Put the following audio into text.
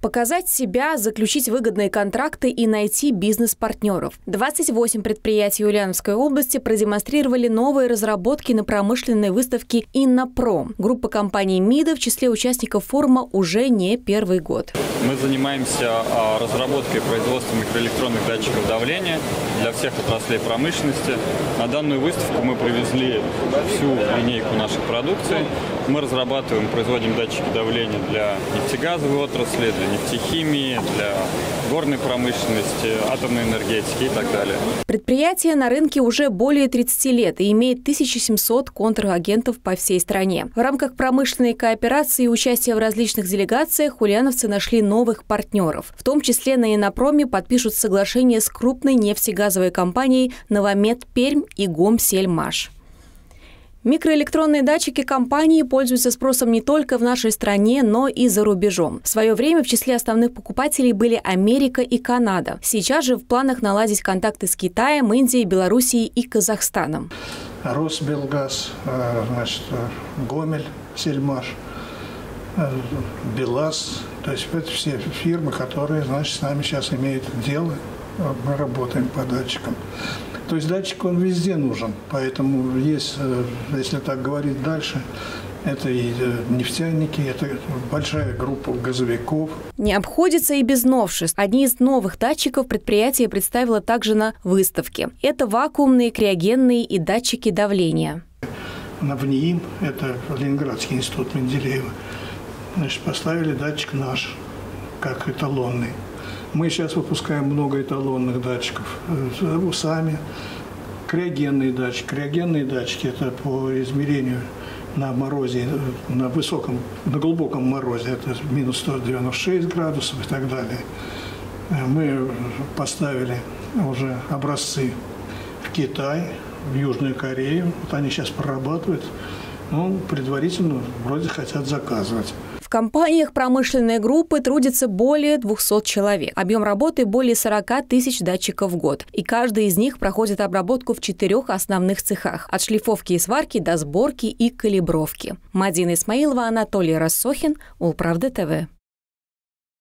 Показать себя, заключить выгодные контракты и найти бизнес-партнеров. 28 предприятий Ульяновской области продемонстрировали новые разработки на промышленной выставке «Иннопром». Группа компаний МИДа в числе участников форума уже не первый год. Мы занимаемся а, разработкой и производством микроэлектронных датчиков давления для всех отраслей промышленности. На данную выставку мы привезли всю линейку нашей продукции. Мы разрабатываем, производим датчики давления для нефтегазовой отрасли, для нефтехимии, для горной промышленности, атомной энергетики и так далее. Предприятие на рынке уже более 30 лет и имеет 1700 контрагентов по всей стране. В рамках промышленной кооперации и участия в различных делегациях ульяновцы нашли новых партнеров. В том числе на Инопроме подпишут соглашение с крупной нефтегазовой компанией «Новомет Пермь» и «Гомсельмаш». Микроэлектронные датчики компании пользуются спросом не только в нашей стране, но и за рубежом. В свое время в числе основных покупателей были Америка и Канада. Сейчас же в планах наладить контакты с Китаем, Индией, Белоруссией и Казахстаном. Росбелгаз, э, значит, Гомель, Сельмаш, э, Белаз. То есть это все фирмы, которые, значит, с нами сейчас имеют дело. Мы работаем по датчикам. То есть датчик, он везде нужен. Поэтому есть, э, если так говорить дальше, это и э, нефтяники, это большая группа газовиков. Не обходится и без новшеств. Одни из новых датчиков предприятие представило также на выставке. Это вакуумные, криогенные и датчики давления. На ВНИИМ, это Ленинградский институт Менделеева, значит, поставили датчик наш, как эталонный. Мы сейчас выпускаем много эталонных датчиков э, сами. Криогенные датчики. Криогенные датчики – это по измерению на морозе, э, на высоком, на глубоком морозе, это минус 196 градусов и так далее. Э, мы поставили уже образцы в Китай, в Южную Корею. Вот они сейчас прорабатывают. Ну, предварительно вроде хотят заказывать компаниях промышленной группы трудится более 200 человек. Объем работы более 40 тысяч датчиков в год. И каждый из них проходит обработку в четырех основных цехах. От шлифовки и сварки до сборки и калибровки. Мадина Исмаилова, Анатолий Рассохин, Улправда ТВ.